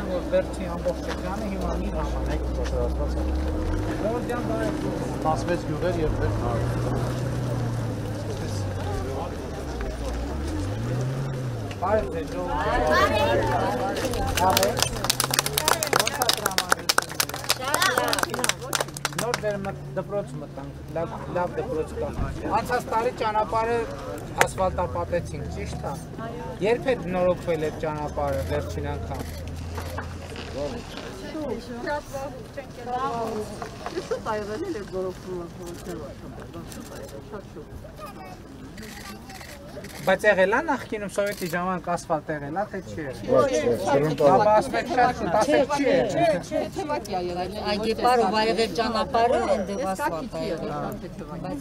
ասեմ որ վերջի ամբողջ շրջանը հիմա մի համանեք կոչրացված է։ Գորդյան բարև 16 գյուղեր եւ 6 նահանգ։ Բարև ձեզ ժողովուրդ։ Բարև։ Ո՞նց է տրամադրությունը։ Նոր դեր դպրոց մտանք, լավ լավ դպրոց կա։ Անցած տարի ճանապարհը ասֆալտապատեցինք, ճիշտ է։ Երբ է նորոգվել այդ ճանապարհը վերջին անգամ։ Շուտ ա եղել էլ շատ շուտ։ Բայց եղել է նախկինում սովետի ժամանակ ասֆալտ եղել է, թե չի եղել։ չէ, Բաբա ասեք շատ շուտ, ասեք չի եղել։ Թեթևակի ա եղել։ Այգեպարը վայրեր ճանապարհը այնտեղ ասֆալտ է եղել։ Բայց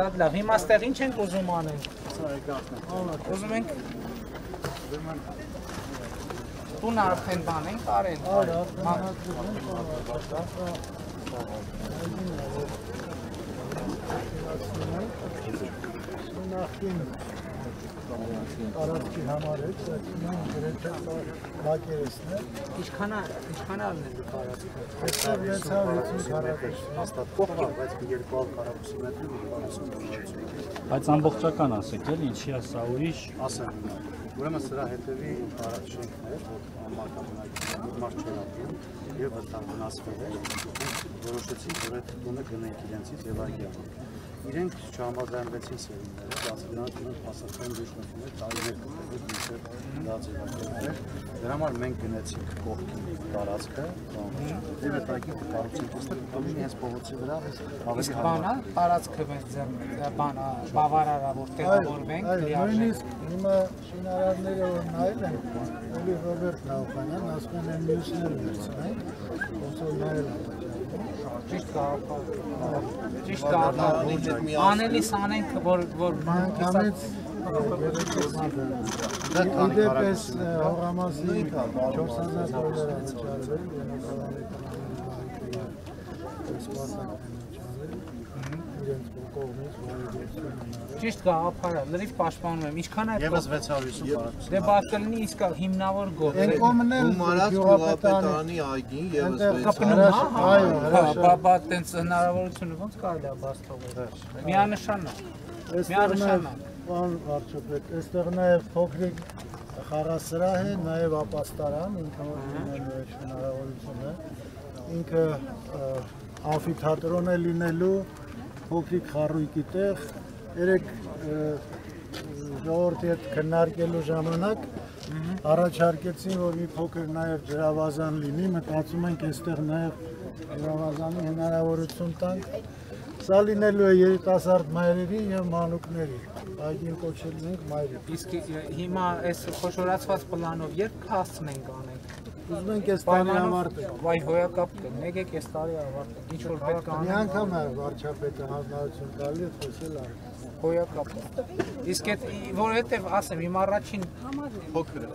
Շատ լավ։ Հիմա ստեղ ինչ ենք ուզում անենք։ Ուզում ենք Տուն արդեն բան ենք արել։ Հա։ նախին տարածքի համար է, բայց մենք գրեթե մակերեսն է, Ինչքան է, ինչքան է տարածքը։ այստեղ 650 քառակուսի հաստատ կողքին, բայց մի 200 քառակուսի մետրի ու 40 քառակուսի։ Բայց ամբողջական ասեք էլ ինչի է սա ուրիշ Ասեմ։ Ուրեմն սրա հետևի առաջ շենքն է, որ ամարտաբնակի մարդ չէր ապրում եւ վտանգ վնասվել է։ Որոշեցինք, որ այդ տունը գնենք իրենցից եւ այգիանանք։ Իրենք չհամաձայնվեցին սերունդները, բացառանք մենք հասարակային դժվարություններ տարիներ կտեղի մինչև դա ձևակերպել։ Դրա համար մենք գնացինք կողքի տարածքը, եւ այդ այգին կկառուցենք այստեղ, ավելի հենց փողոցի վրա ավելի Իսկ բանա տարածքը մեզ ձեռ բանա բավարարա որ տեղավորվենք Այո, լիարժեք։ նույնիսկ հիմա շինարարները որ նայել են, Էլի Ռոբերտ Նաուխանյան, ասում են մյուսները վերցնենք, ոնց որ նայել են։ Ճիշտ գաղափար։ Ճիշտ գաղափար։ Անելիս անենք որ որ Մանկամից էս հողամասի 4000 դոլար է վճարվել, իրենց կողմից վայրեցին։ ճիշտ գաղափարը լրիվ պաշտպանում եմ։ Ինչքան է Եվս 650 քառակուսի։ Դե բաց կլինի իսկ հիմնավոր գործ։ Այն կողմն էլ Գումարած գյուղապետարանի այգին եւս Այնտեղ 6 կպնում հա, Այո, հա, բա բա տենց հնարավորությունը ոնց կարելի է բաց թողել։ Միանշան է։ Այստեղ Միանշան նաև է։ պարոն վարչապետ, այստեղ նաև փոքրիկ խաղասրահ է, նաև ապաստարան, ինքը հնարավորություն է։ Ինքը ամֆիթատրոն է լինելու փոքրիկ խառույկի տեղ։ Երեք ժողովրդի հետ քննարկելու ժամանակ առաջարկեցին, որ մի փոքր նաև ջրավազան լինի, մտածում ենք այստեղ նաև ջրավազանի հնարավորություն տանք։ Սա լինելու է երիտասարդ մայրերի եւ մանուկների։ Այգին կոչել ենք մայրի։ Իսկ հիմա այս խոշորացված պլանով երբ կհասցնենք անենք։ Ուզում ենք այս տարի ավարտել։ Վայ հոյակապ կը։ Եկեք այս տարի ավարտենք։ Ինչ որ պետք է Մի անենք։ անգամ է վարչապետը հանձնարարություն տալի խոսել արել։ հոյակապ։ Իսկ այդ որովհետև ասեմ, իմ առաջին փոքր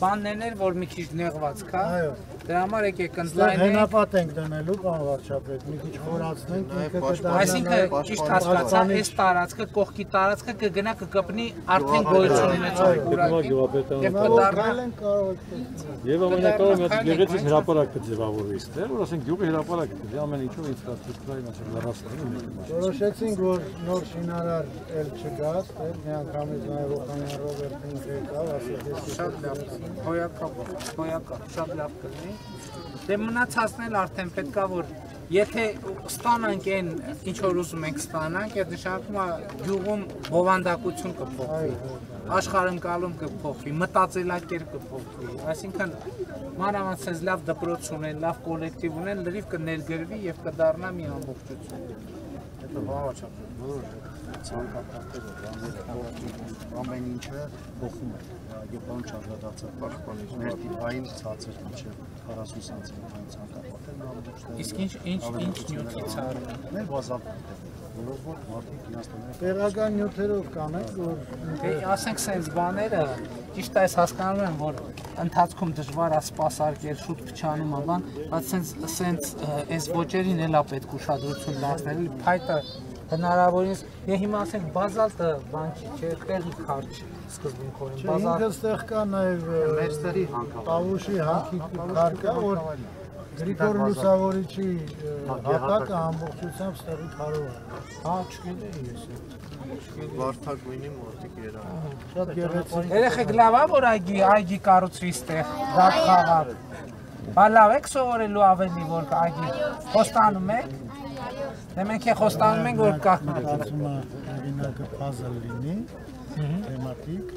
բաններն էր, որ մի քիչ նեղված կա։ Այո։ Դրա համար եկեք ընդլայնենք։ հենապատ ենք դնելու, պարոն վարչապետ, մի քիչ խորացնենք, ինքը Այսինքն ճիշտ հասկացա, այս տարածքը, կողքի տարածքը կգնա կգտնի արդեն գոյություն ունեցող պուրակի։ Եվ կդառնա Գալ են կարող եք Եվ ամենակարևորը մի հատ գեղեցիկ հրապարակ կձևավորվի ստեղ, որ ասենք գյուղի հրապարակ է, դե ամեն ինչով ինֆրաստրուկտուրայի մասը լրացնելու Որոշեցինք, որ նոր շինարար էլ չգա, այստեղ մի անգամից նաև Օխանյան Ռոբերտին եկավ, ասել ես շատ լավ, հոյակապ, հոյակապ, շատ լավ կլինի։ Դե մնացածն էլ արդեն պետքա որ եթե ստանանք այն ինչ որ ուզում ենք ստանանք, այդ նշանակում է գյուղում բովանդակություն կփոխվի, աշխարհընկալում կփոխվի, մտածելակերպ կփոխվի։ Այսինքն մանավանդ լավ դպրոց ունեն, լավ կոլեկտիվ ունեն, լրիվ կներգրվի եւ կդառնա մի ամբողջություն։ Հետո բավարարչապետ բոլոր ցանկապատերը, բաներ, ամեն ինչը փոխում է։ Եվ բան չարդացած պաշտպանիչ մեր տիպային ցածր մինչև 40 սանտիմետր ցանկապատերն ամբողջ Իսկ ինչ ինչ ինչ նյութից արվում։ մեր բազալտ որով որ մարդիկ տները Տեղական նյութերով կանենք, որ Դե ասենք սենց բաները ճիշտ է ես հասկանում եմ որ ընթացքում դժվար է սպասարկել շուտ փչանում ան, բայց սենց սենց այս ոճերին էլա պետք ուշադրություն դարձնել, փայտը հնարավորինս եւ հիմա ասենք բազալտը բան չի, չէ, տեղի քարջ սկզբունքորեն Չէ, բազալտ ինքը ստեղ կա նաև Մեջտերի հանքավայր։ Տավուշի հանքի կարգա, որ Գրիգոր Լուսավորիչի հատակը ամբողջությամբ ստեղի քարով է։ հա չգիտեի ես այդ։ Վարդագույնի մոտիկ երա։ Շատ գեղեցիկ։ Երեխեք լավ է որ այգի այգի կառուցվի ստեղ դատ խաղալ։ Բա լավ եք սովորելու ավելի որ այգի խոստանում եք։ Դե մենք է խոստանում ենք որ կա Կարծում եմ հեղինակը puzzle լինի, թեմատիկ,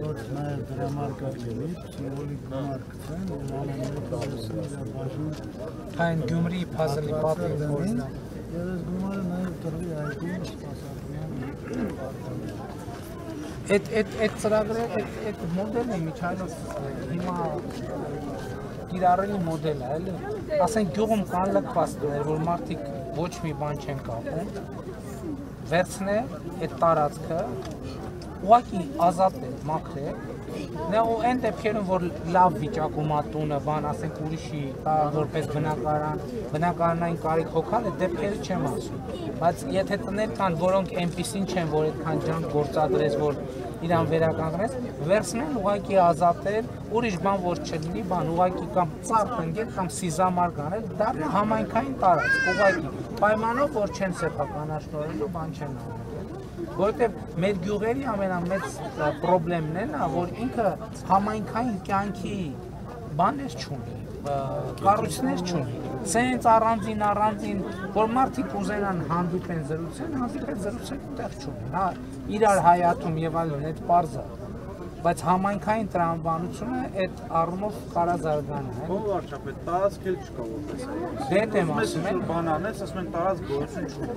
որ նաև դրամար կարգելի, սիմվոլիկ բնար գցեն, ու ամեն մեկը ասի իր բաժին այն Գյումրի puzzle-ի պատին օրինակ։ եւ այս գումարը նաև տրվի այգին սպասարկման Այդ այդ այդ ծրագրը այդ այդ մոդելը միջայլոց հիմա կիրառելի մոդել է, էլի։ Ասենք գյուղում կան լքվածներ, որ մարդիկ ոչ մի բան չեն կապում։ Վերցնել այդ տարածքը, ուղակի ազատել, մաքրել։ Նա ու այն դեպքերում, որ լավ վիճակում ա տունը, բան ասենք ուրիշի, որպես բնակարան, բնակարանային կարիք հոգալ, այդ դեպքերը չեմ ասում։ Բայց եթե տներ կան, որոնք այնպեսին չեն, որ այդքան ջան գործադրես, որ իրան վերականգնես, վերցնել ուղակի ազատել, ուրիշ բան որ չլինի, բան ուղակի կամ ծառ տնկել կամ սիզամար կանել, դա համայնքային տարածք, ուղակի պայմանով որ չեն սեփականաշնորհելու, բան չեն անել որովհետև մեր գյուղերի ամենամեծ խնդրեմն է նա, որ ինքը համայնքային կյանքի բաներ չունի, կառույցներ չունի։ Սենց առանձին առանձին, որ մարդիկ ուզենան հանդիպեն զրուցեն, հանդիպեն զրուցեն տեղ չունի։ Հա, իրար հայաթում եւ այլն այդ parza բայց համայնքային տրամաբանությունը այդ առումով կարա զարգանա։ Ո՞վ վարչապետ, տարածք էլ չկա որպես այո։ Դե դեմ ասում եմ, բան անես, ասում են տարածք գոյություն չունի,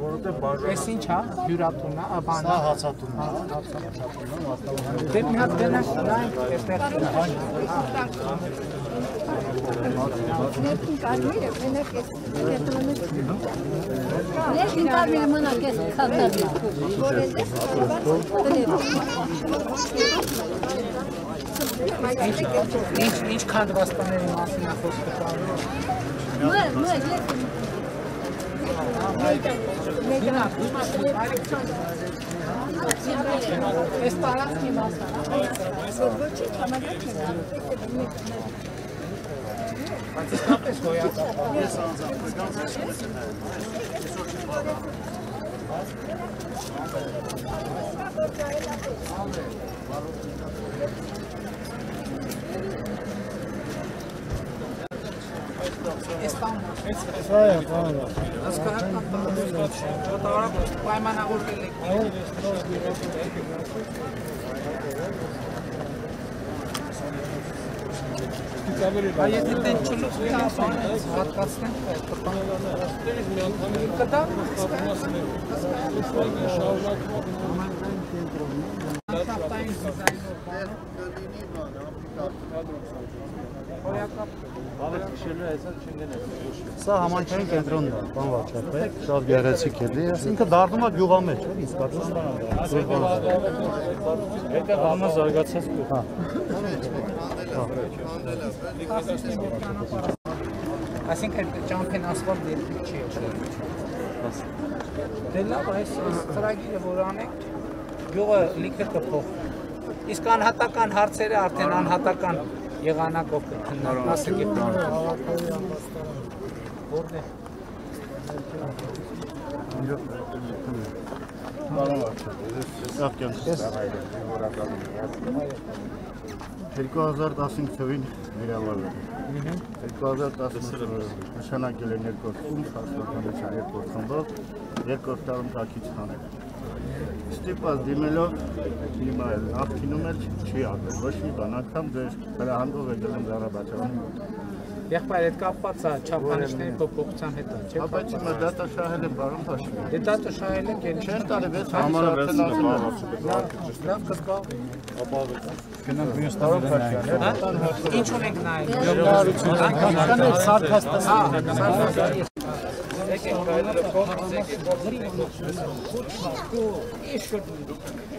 որովհետև բաժան Էս ինչ հա, հյուրատուն հա, բան։ Սա հացատունն է։ Դե մի հատ գնանք նայենք այդտեղ։ Ներքին կարմիրը, մենակ էս Ներքին կարմիրը մնակ էս քաթարն է։ Որ էս Ինչ ինչ քանդվածքների մասին է խոսքը կարող։ Մը, մը, ես Էս տարածքի մասը։ ոչի համարյա չեմ։ Բայց իսկապես հոյակապ։ Էս տան Սա է, բան է։ հասկանան տարածք պայմանավորվել եք։ Բայց եթե դեն չլուծվի, ասան, հատկացնեն, կտա, Սա համայնքային կենտրոնն է, բան վարչապետ, շատ գեղեցիկ է, ինքը դառնում է գյուղամեջ, էլի, իսկապես։ Հետո համա զարգացած Հա։ Այսինքն ճամփեն ասֆալտ երկրի չի եղել։ Դե լավ, այս այս ծրագիրը որ անենք, գյուղը լիքը կփոխվի։ Իսկ անհատական հարցերը արդեն անհատական եղանակով կքննարկվեն։ Ասեք է բան։ Որտե՞ղ։ Սաղ կյանքս 2015 թվին վիրավորվել։ 2010 նշանակել են երկրորդ խումբ, հասարակության երկրորդ խմբով, երկրորդ տարում տակից հանել։ Ստիպած դիմելով հիմա էլ նախկինում էլ չի արվել, ոչ մի բան, անգամ դեր հրահանդով եկել եմ Զարաբաճանի։ Եղբայր, այդ կապված է չափանիշների փոփոխության հետ, չէ՞։ Հա, բայց հիմա դատա շահել եմ բարոն Փաշինյան։ Դե դա շահել եք ել Չեն տալի 6 համարը վերցնում լավ կզբաղվի։ գնանք մյուս տարի Հա? Ինչ ունենք նայել։ Սարքաստան։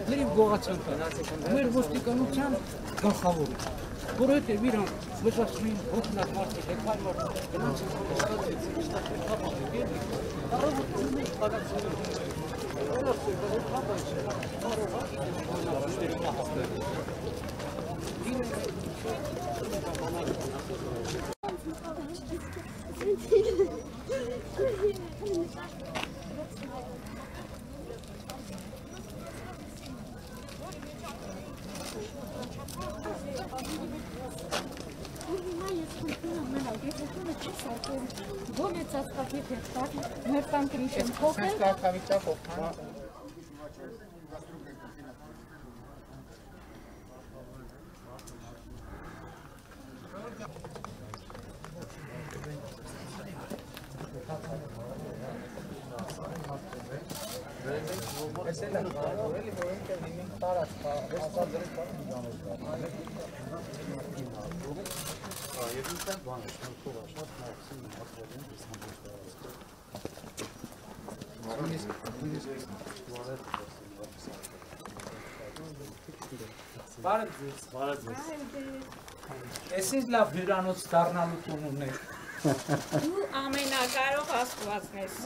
Լրիվ գողացան կան։ Մեր ոստիկանության գլխավոր։ Որովհետև իրան մշակույթ օգնած մարդիկ, հետար մարդիկ գնացին ստացեցին, ստացել կապակը, կարող է խաղացել։ Գոմեցած կապի հետ մեր տան կրիշն փոխել Սենց կարգավիճակ օգնան։ Էսել է կարող էլի որ ինքը լինի տարած, ասած դրել կարող Եվ ինքն բան է, շնորհքով շատ մաքսիմ ապրել ամբողջ տարածքը։ Բարը ձեզ, բարը ձեզ։ Էս ինչ լավ հյուրանոց դառնալու տուն ուներ։ Դու ամենակարող աստվածն ես։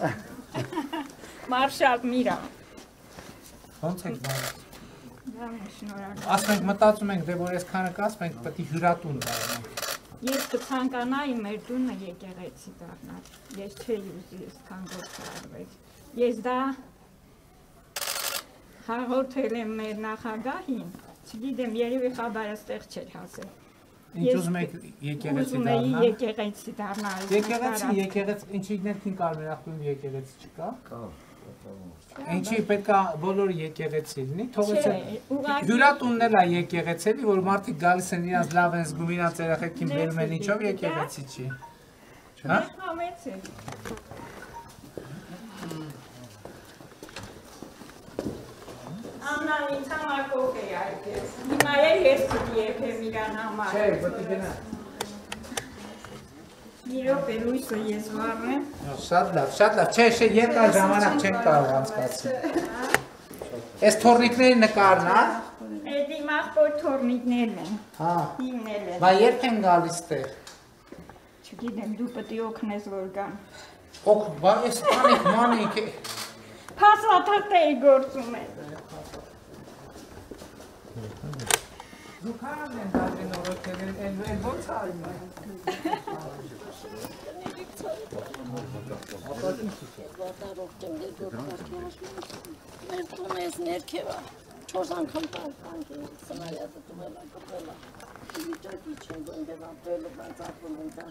Մարշալ Միրա։ Ոնց եք Դրամը շնորհակալ։ Ասենք մտածում ենք, դե որ այսքանը կասենք, պետք է հյուրատուն դառնանք։ Ես կցանկանայի մեր տունը եկեղեցի դառնալ։ Ես չէի ուզի այսքան գործարվեց։ Ես դա հաղորդել եմ մեր նախագահին, չգիտեմ, երևի խաբարը ստեղ չէր հասել։ Ինչ ուզում եք եկեղեցի Ուզում էի դառնալ։ եկեղեցի դառնալ։ Եկեղեցի, եկեղեցի, ինչի ինքնին կարմիր ախտում եկեղեցի չկա։ Կա։ Ինչի պետքա բոլորը եկեղեցի լինի, թողեց Չէ, ուղղակի- հյուրատունն էլ է եկեղեցելի, որ մարդիկ գալիս են իրանց լավ են զգում իրանց երեխեքին բերում են ինչով եկեղեցի չի։ Հա? Համեց է։ Աննան ինձ համար կող է այդպես։ Հիմա էլ ես պիտի եփեմ իրան համար։ Չէ, է գնա։ Մի րոպե լույսը ես վառեմ։ Շատ լավ, շատ լավ։ Չէ, չէ, երկար ժամանակ չենք կարող անցկացնել։ Այս թորնիկների նկարն է։ Այդ իմ աղբոր թորնիկներն են։ Հա։ Հիմնել են։ Բա երբ են գալիս տեղ։ Չգիտեմ, դու պետք է օգնես որ գան։ Օք, բա այս մանիք, մանիք։ Փասաթաթ էի գործում են։ Դու քան են դաժին օրոքել, են են ո՞նց արին։ Մեր տունը ես ներքևա, չորս անգամ տանք սնայատը տուվելա, կպելա։ Վիճակի չեն գոնդել ապրելը, բայց ապրում են? Դա։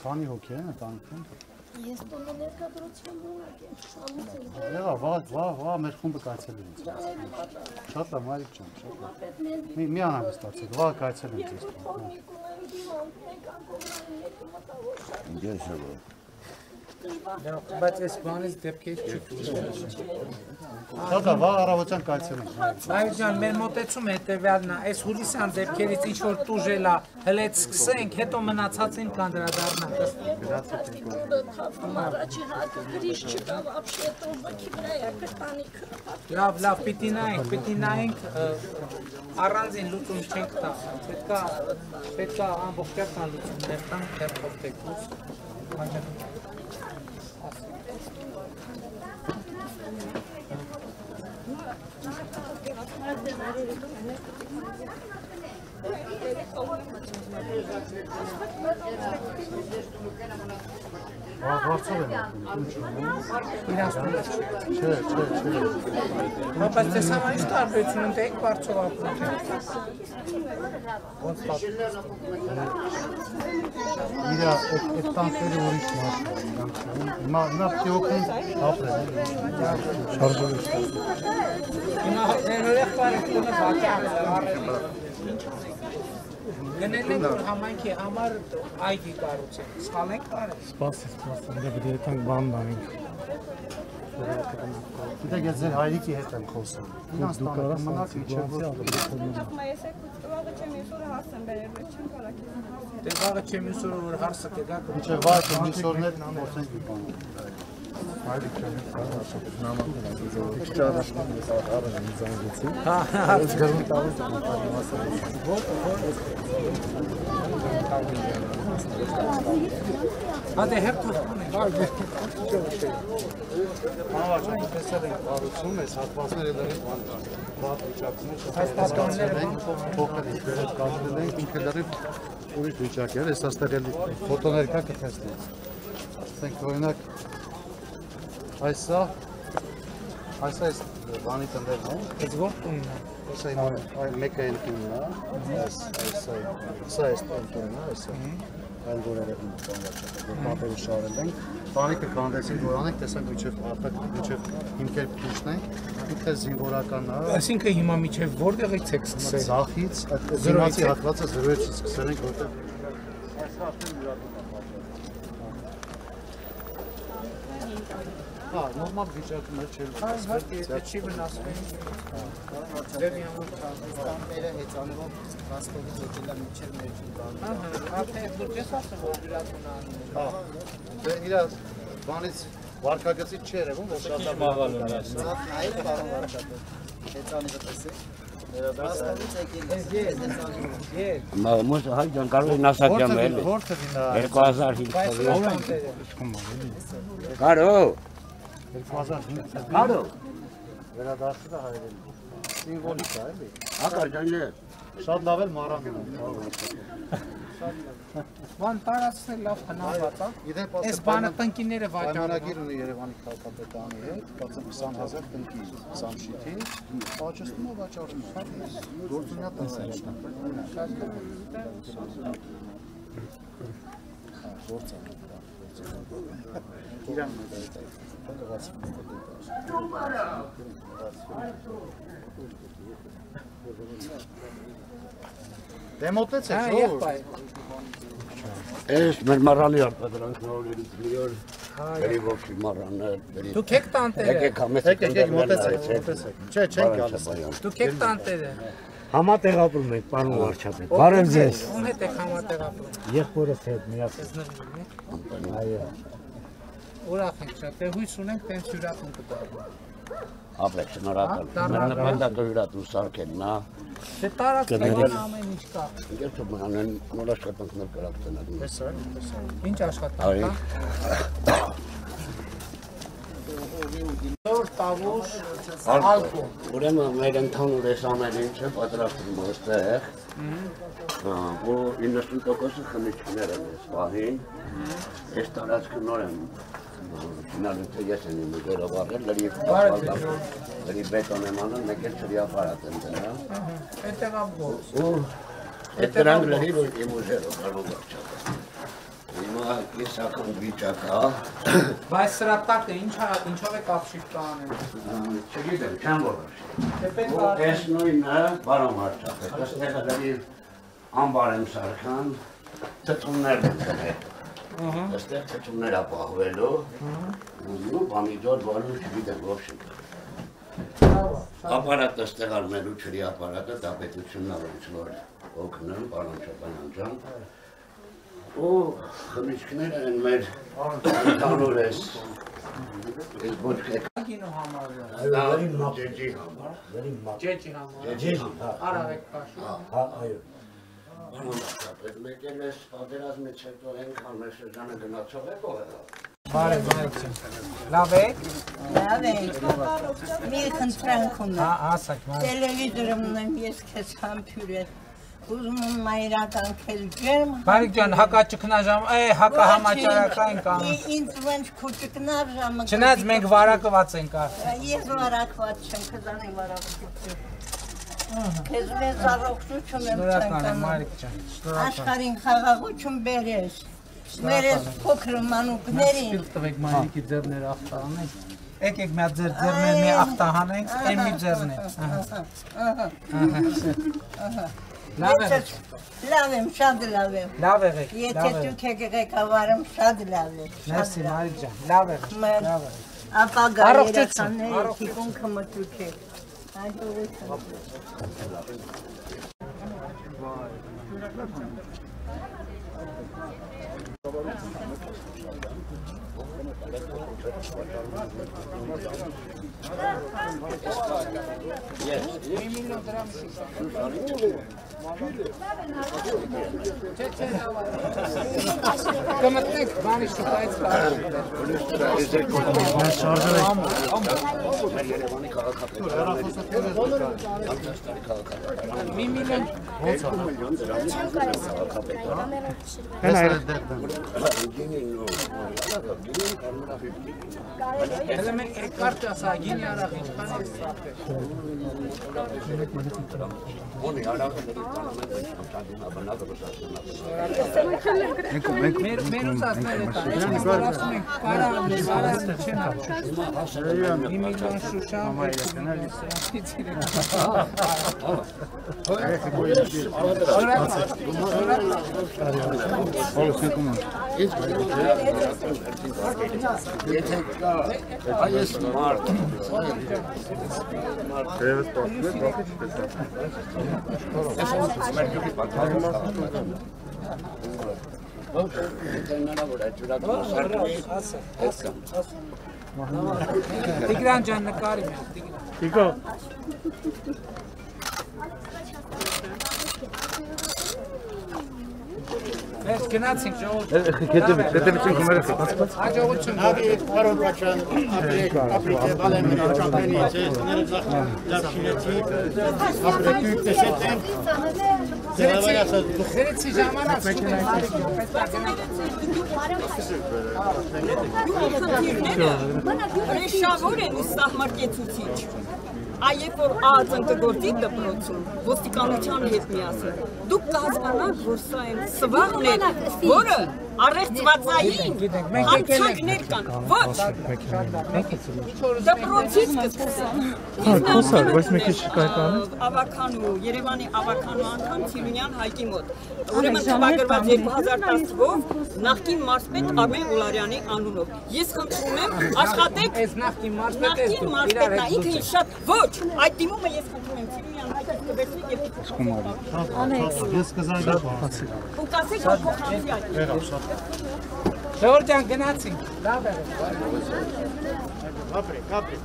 Քանի հոգի են ընտանիքում։ Ես տունը ներկայացրել ունակ եմ, սամուց եմ Եղա, վա, վա, վա, մեր խումբը կայցել են։ ջանել պատա։ Շատ լավ, Մարիկ ջան, շատ լավ։ Մի մի անհանգստացեք, վա կայցել են ձեզ։ թորնիկ ունեն բայց այս բանից դեպքեր չկա։ Շատավա առավոտյան կայցելում։ Նայու ջան, մեր մտածում հետեւյալն է, այս հուլիսյան դեպքերից ինչ որ տուժելա, հլեց սկսենք, հետո մնացածին կանդրադառնանք։ Լավ, լավ, պիտի նայենք, պիտի նայենք, առանձին լուծում չենք տա։ Պետքա պետքա ամբողջական լուծում ներտանք, թե փոփտեկուց։ Մաճակ Վա վարձով են Իրանց չէ, չէ, չէ։ Բայց դες համար ինչ տարբերություն ունի, եք բարձով ապրում։ Ոնց պատմում։ Իր այդ տանքերը ուրիշ մարդ է, Հիմա հիմա պետք է օգնեն ապրեն։ Շարժել Հիմա ներորեղ բարեք տունը բացի Գնել ենք որ համայնքի համար այգի կառուցենք։ Սխալ ենք արել։ Սպասի, սպասի, դե պետք է տանք բան դանենք։ Գիտեք, ես ձեր հայրիկի հետ եմ խոսում։ Իրանց տանը մնաք իջեւ ապրել։ Ես եք ուղղակի չեմ եսօրը հասեմ բերել, չեմ կարա քեզ Դե վաղը չեմ ուսորը որ հարսը կգա Իջե վայ կոմիսորներ փորձենք մի բան։ Հա դե հերթ թողնի։ Անվաճառ տեսել ենք կառուցում, այս հատվածները լրիվ վատ վիճակում են, Այս պատկերները փոքր իսկ վերև կազմել ենք, ինքը լրիվ ուրիշ վիճակ էր, այս աստեղ էլի ֆոտոներ կա կտեսնենք։ Ասենք օրինակ այս սա այս այս բանի տններն են, Այս որ տունն է։ այս այն այն մեկը այն տունն է, այս այս սա այս տունն է, այս այն որերը բանվաճառ, որ պատերը շարել ենք, բանիկը կանդեցին որ անենք, տեսանք միջև արտակ միջև հիմքեր փիշնենք, ինքը զինվորական է, Այսինքն հիմա միջև որտեղից եք սկսել։ Զախից, այդ զինացի հատվածը զրոյից սկսել ենք որտեղ Հա, նորմալ վիճակում էր չէ։ Դա չի վնասվում։ Ձերի համար Ստամները հեծանվով վաստովից եկել է միջև ներքին բանը։ Ահա, արդեն դուք ես ասում որ դրատուն անում։ Հա։ Դե իր բանից վարկագծից չի երևում, որ շատ մաղալում է։ Ծափ նայեք պարոն վարչապետ։ Հեծանիվը տեսեք։ է Մոս հայ ջան կարող են ասակյամ էլ դինա 2005 Բայց թվականին։ Կարո 2005 Կարո վերադարձել է հայերեն։ Սիմվոլիկ է էլի։ Ակա ջանը Շատ լավ էլ մարան գնում։ Բան տարածքն լավ հնարված է։ Այս բանը տնկիները վաճառում։ Պայմանագիր ունի Երևանի քաղաքապետարանի հետ, կարծեմ 20000 տնկի Սամշիթի, աճստում է վաճառում։ Գործունյա տնտեսություն։ Գործ է։ Իրան Դե մոտեցեք, Հա, ժողովուրդ։ եղբայր։ Էս մեր մարանի արտադրանքն օրերից մի օր դերի ողջ մարանը դերի Դուք եք տանտերը։ Եկեք համես Եկեք, եկեք, մոտեցեք, մոտեցեք։ Չէ, չենք գալիս։ Դուք եք տանտերը։ Համատեղ ապրում ենք, պարոն վարչապետ։ Բարև ձեզ։ Ում հետ եք համատեղ ապրում։ Եղբորս հետ միասին։ Այո։ Ուրախ ենք շատ։ Դե հույս ունենք տենց հյուրատուն կդառնա։ Ապեք շնորհակալ։ Մեր նպատակը հյուրատու սարքելն է։ Դե տարածքն ամեն ինչ կա։ Ես ու մանեն նոր աշխատանքներ կրակ տնելու։ Տեսա, տեսա։ Ինչ աշխատանք կա։ Նոր տավուշ, ալկոհոլ։ Ուրեմն մեր ընդհանուր այս ամեն ինչը պատրաստվում է այստեղ։ Հա, ու 90%-ը խմիչքներ են այս պահին։ Այս տարածքը նոր են Թե ես եմ իմ գերավարել, լրիվ լրիվ բետոն եմ անում, մեկ էլ ջրի ապարատ եմ դնում։ Այդտեղ աբգոց։ Ու այդ դրանք լրիվ իմ ուժերով կարող չափը։ Հիմա կիսական վիճակ է։ Բայց սրա տակը ինչա ինչով է կապշիկ կանել։ Չգիտեմ, չեմ որոշ։ այս նույնը բարոն վարչապետ, այստեղ լրիվ ամբար եմ սարքան, ծծուններ եմ դրել։ Ահա։ Այստեղ ծծուններ ապահովելու։ Ու բամիջոր բանու չգիտեմ ոբշին։ Ապարատը ստեղարնելու ջրի ապարատը դա պետությունն է ոնց որ օգնում պարոն Չոպանյան ջան։ Ու խմիչքները են մեր ընդհանուր էս Ես ոչ կեք Գինու համարը։ Լավի մապեջի համար, վերի մապ։ Ջեջի համարը։ Ջեջի, հա։ Արավեք կաշու։ Հա, այո։ Բայց մեկ էլ էս պատերազմից հետո այնքան մեր շրջանը գնացող է կողը։ Բարև, բարև։ Լավ եք։ Լավ է։ Մի խնդրանք ունեմ։ ասակ, մա։ Տելևիզորում ունեմ ես քեզ համբյուրել։ Ուզում եմ մայրական քեզ ջերմ։ Բարիկ ջան, հակաճկնաժամ, է, հակահամաճարակային կանոն։ Ի- Ինձ ոնց քուճկնար ժամը։ Չնայած մենք վարակված ենք արդեն։ Ես վարակված չեմ, քեզանի վարակություն։ Քեզ մեծ առողջություն եմ ցանկանում։ Աշխարհին խաղաղություն բերես։ Մեր այս փոքր մանուկներին։ Սպիլ տվեք Մարիկի ձեռները ախտահանենք։ Եկեք մի հատ ձեր ձեռները մի ախտահանենք, այն մի ձեռն է։ Ահա։ Լավ է։ Լավ եմ, շատ լավ եմ։ Լավ եղեք։ Եթե դուք եք ղեկավարում, շատ լավ է։ Մերսի Մարիկ ջան։ Լավ Մեր Լավ եղեք։ ապագա Առողջություն, երեխաները առողջություն։ թիկունքը մտուքեք։ Հաջողություն։ Մի միլիոն դրամ շուշա։ Չէ, չէ, կմտնեք բանի շուկայից Երևանի քաղաքապետարանը Մի միլիոն ոնց է միլիոն դրամի քաղաքապետարան գինին ու գինին կարմրախիտ Հələ mən կart ասա, գինի արախ ինչքան է սրապել։ Ունի արախների պարամետրի շամտանինաբնակ ռուսաշնանակ Մեր մեր ուսացները տա։ Դրանից ասում ենք կարա բարաս չեն ապշում։ Մի միլիոն շուշա սրանից Եթե կա այս մարդ Երևս պատմել, բախի Եթե հնարավոր է ջուրակը սարքվի, այսքան։ Տիգրան ջան նկարի մեր Տիգրան։ Տիկո Մենք գնացինք ժողովուրդ։ հետևից գումարը Հաջողություն։ Նավի պարոն Պաչյան, ապրեք, ապրեք, բալեմ ճամփենի, ցեզները ձախշիրեցի, ապրեք, տեսեք են, ձերավայասը Դերեցի ժամանակ չունենք։ Ռեշավոր են ու սահմարկեցուցիչ։ Այ երբ որ ԱԱԾ-ն կգործի դպրոցում, ոստիկանության հետ միասին, դուք կհասկանաք, որ սա են սվաղներ, որը առեղծվածային հանցանքներ կան։ Ոչ, դպրոցից կսկսեն։ խոսա, բայց մի քիչ կայտանը։ Ավականու, Երևանի ավականու անդամ Ցիրունյան Հայկի մոտ։ Ուրեմն թվագրված 2010 թվով նախկին մարզպետ Արմեն Ուլարյանի անունով։ Ես խնդրում եմ աշխատեք Այս նախկին մարզպետը իրար եք ինքը շատ ոչ, այդ դիմումը ես խնդրում եմ Ցիրունյան Եւ Անեքս։ Ես կզանգեմ բացի։ ու կասեք որ փոխանցի այդ։ Ժողովուրդ ջան գնացինք։ Լավ է։ Ապրեք, ապրեք։